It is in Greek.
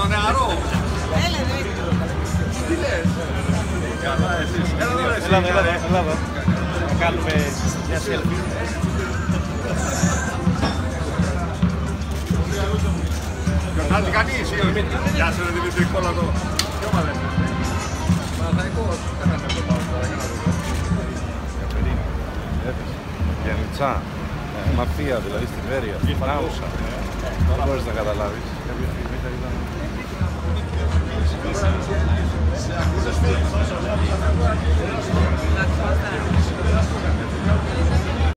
το νεαρό. Έλα, ρε. Τι λες; Καλά, εσείς. Έλα εδώ, εσύ. Έλα εδώ, έλα εδώ, έλα εδώ. Να κάνουμε μια selfie. Γιορτάζει κανείς ή όχι; Γεια σου ρε Δημήτρη Κόλατο. Ποιο ομάδα είναι. Παναθαϊκός. Κανένα δεν το πάω τώρα. για να το δω. Γιαννιτσά. Μαφία δηλαδή στη Βέρεια. Φράουσα. Δεν μπορείς να καταλάβεις. Κάποια στιγμή θα ήταν... Yeah.